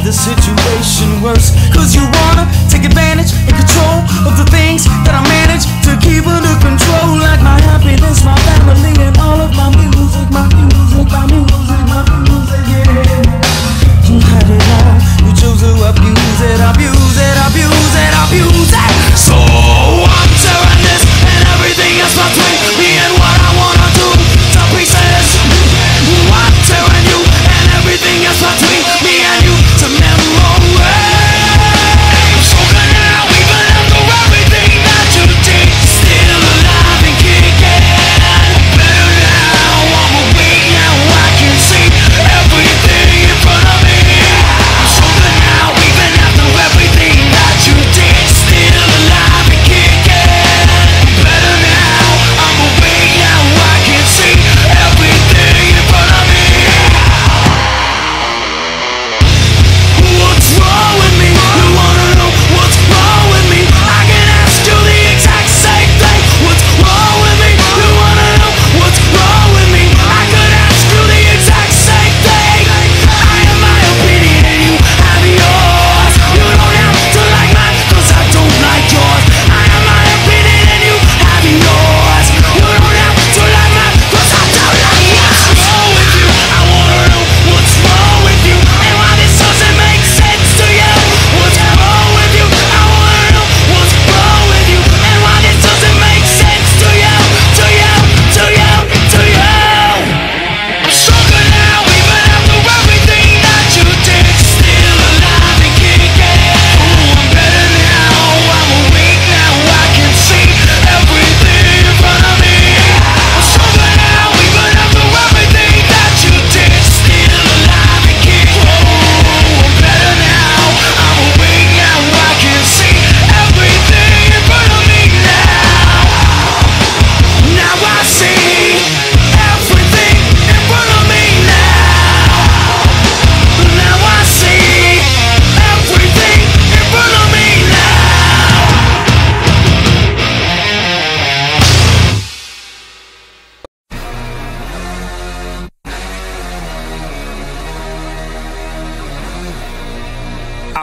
made the situation worse. Cause you wanna take advantage and control Of the things that I manage to keep under control Like my happiness, my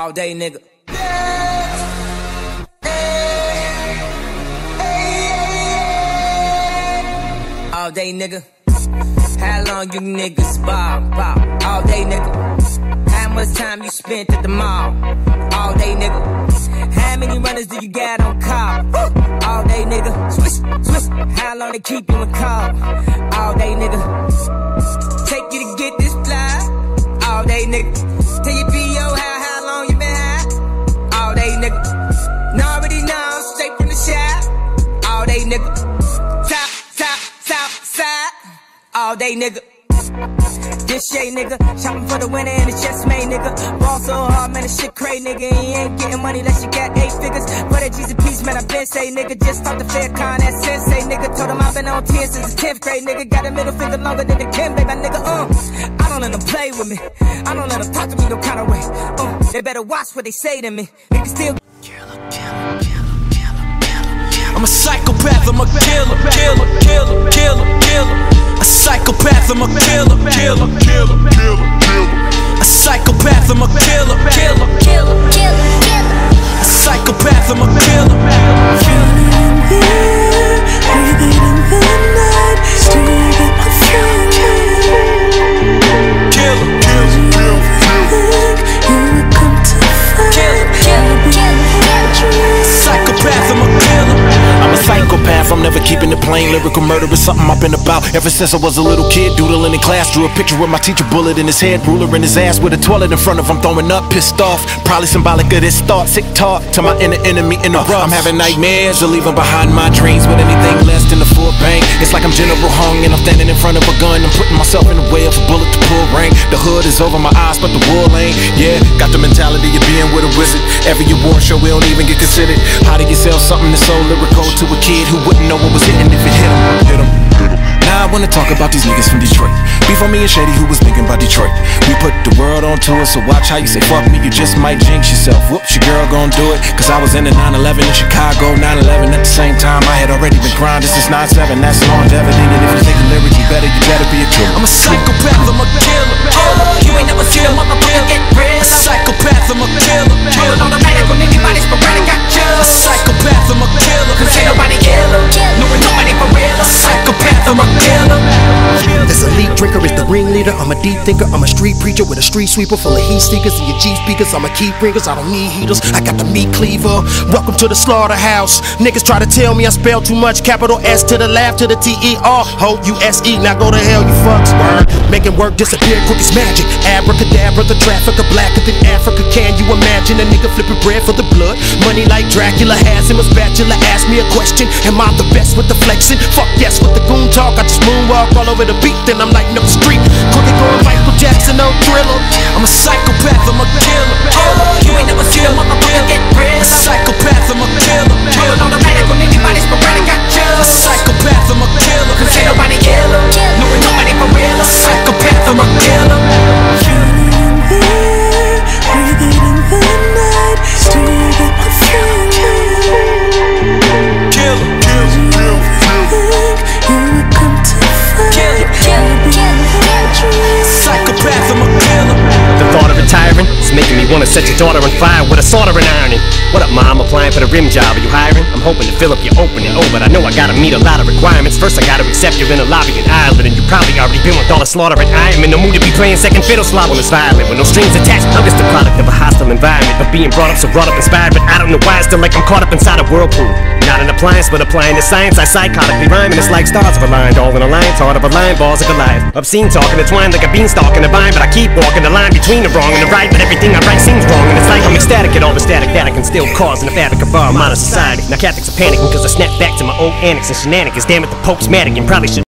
All day, nigga. All day, nigga. How long you niggas ball, ball? All day, nigga. How much time you spent at the mall? All day, nigga. How many runners do you got on call? All day, nigga. Swish, swish. How long they keep you in call? All day, nigga. This shit, nigga. Shopping for the winner and it's just made, nigga. Ball so hard, man, this shit crazy, nigga. You ain't getting money unless you got eight figures. For that G's a man, I been say, nigga. Just talked to Farrakhan, that sensei, nigga. Told him I've been on 10 since the 10th grade, nigga. Got a middle finger longer than the Kim, baby, nigga. Uh, I don't let them play with me. I don't let them talk to me no kind of way. Uh, they better watch what they say to me. Nigga still. I'm a psychopath, I'm a killer, killer, killer, killer, killer. A psychopath, I'm a killer, killer, killer, killer, killer. A psychopath, I'm a killer, killer, Lyrical murder is something I've been about ever since I was a little kid. Doodling in class, drew a picture with my teacher, bullet in his head, ruler in his ass, with a toilet in front of him, throwing up, pissed off. Probably symbolic of this thought, sick talk to my inner enemy in the rough. I'm having nightmares of leaving behind my dreams with anything less than a full bank. It's like I'm General Hung and I'm standing in front of a gun. I'm putting myself in the way of a bullet to pull rank. The hood is over my eyes, but the wool ain't. Yeah, got the Every award show, we don't even get considered. How do you sell something that's so lyrical to a kid who wouldn't know what was hitting if it hit him? Hit him. Now I wanna talk about these niggas from Detroit. Before me and Shady, who was thinking about Detroit. We put the world on tour, so watch how you say fuck me, you just might jinx yourself. Whoops, your girl gon' do it. Cause I was in the 9-11 in Chicago, 9-11 at the same time. I had already been grinding since 9-7. That's longevity. And if you think the lyrics you better, you better be a killer. I'm a psychopath, I'm a killer, killer. You ain't never seen a motherfucker get real. A psychopath, I'm a killer, killer. automatic drinker is the ringleader. I'm a deep thinker. I'm a street preacher with a street sweeper full of heat seekers and your G speakers. I'm a key bringers. I don't need heaters. I got the meat cleaver. Welcome to the slaughterhouse. Niggas try to tell me I spell too much. Capital S to the left to the T E R. Ho U S E. Now go to hell, you fucks. Word. Making work disappear quick as magic. Abracadabra, the trafficker blacker than Africa. Can you imagine a nigga flipping bread for the blood? Money like Dracula has him a spatula. Ask me a question. Am I the best with the flexing? Fuck yes with the goon talk. I just moonwalk all over the beat. Then I'm lighting up the street. Crooked going Michael Jackson, no thriller. I'm a psychopath, I'm a killer, killer. You ain't never seen a motherfucker get real. A psychopath, I'm a killer, killer. Set your daughter on fire with a soldering ironing. What up, mom? Applying for the rim job. Are you hiring? I'm hoping to fill up your opening. Oh, but I know I gotta meet a lot of requirements. First, I gotta accept you're in a lobby in Ireland, and you probably already been with all the slaughter. And I am in the mood to be playing second fiddle slob on this violin with no strings attached. I'm just a product of a hostile environment, but being brought up so brought up inspired. But I don't know why I still like I'm caught up inside a whirlpool. Not an appliance, but applying the science. I psychotically rhyme, and it's like stars have aligned, all in a line. Thought of a line, balls of a Goliath. Obscene talk intertwined like a beanstalk in a vine, but I keep walking the line between the wrong and the right. But everything I write seems wrong, and it's like I'm ecstatic at all the static that I can still cause in the fabric of our modern society. Now Catholics are panicking because I snap back to my old annex and shenanigans. Damn it, the Pope's mad again. Probably should.